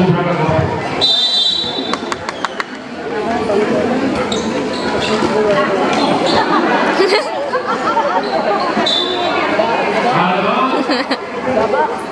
안쪽으로 돌아가서 하나 더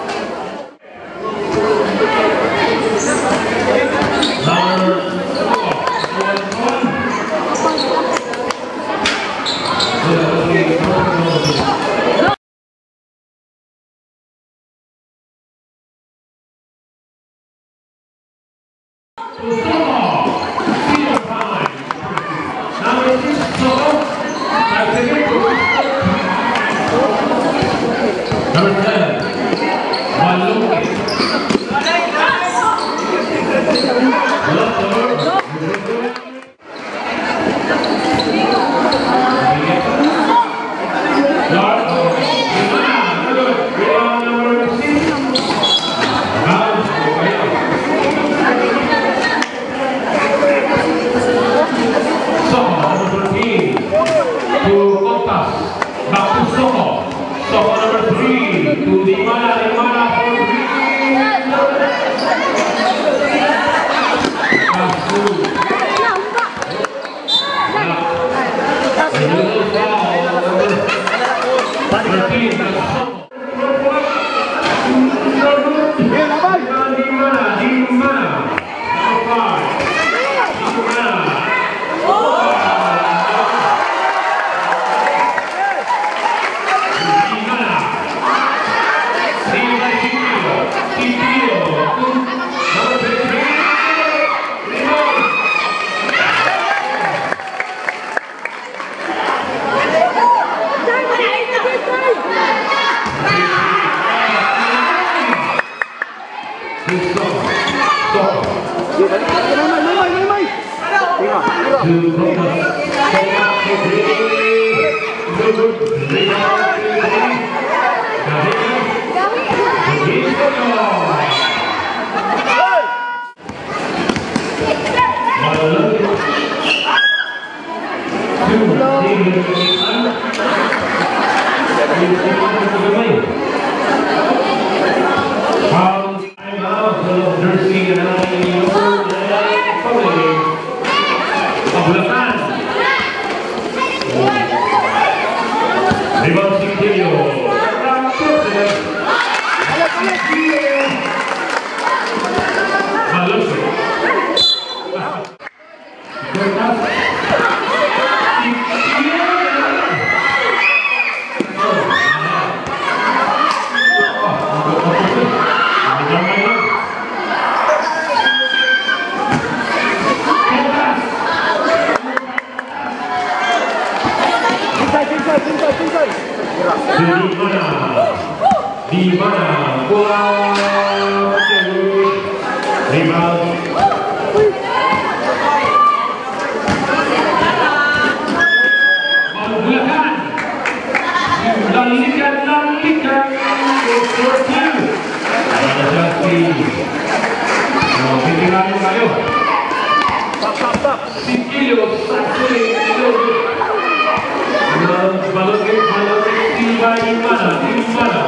Thank you. animado. Valor, valor, valor, valor, valor, valor, valor, valor, valor, valor, valor, valor, valor, satu valor, valor, valor, valor, valor, valor, valor, valor, valor,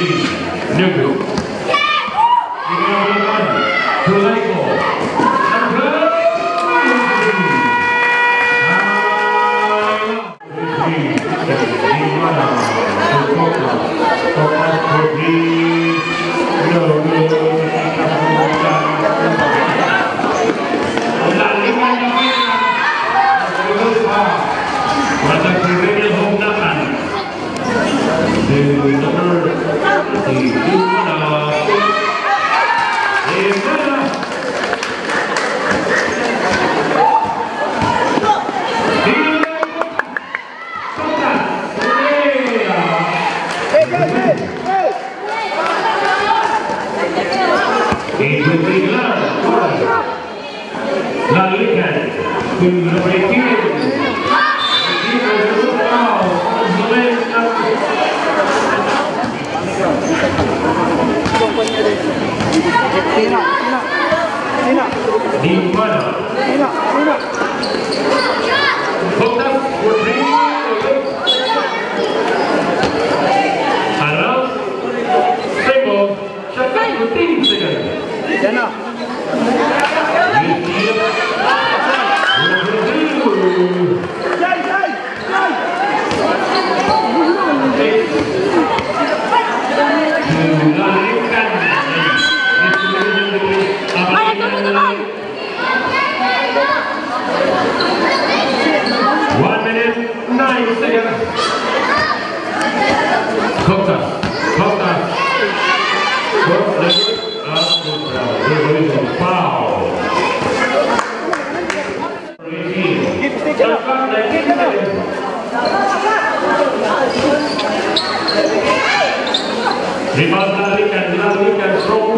Di mana? Thank you. Ribaltari can love you, can throw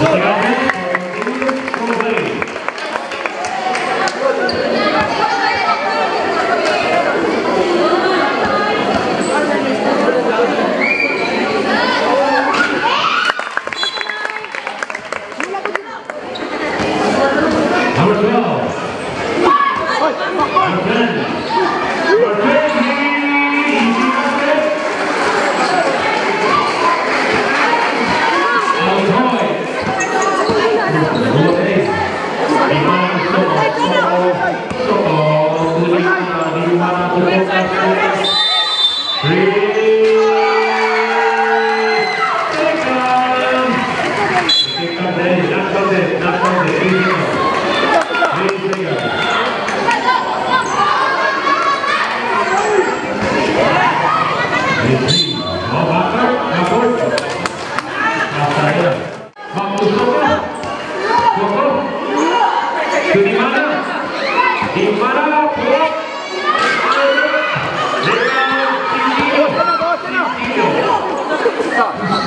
Bravo.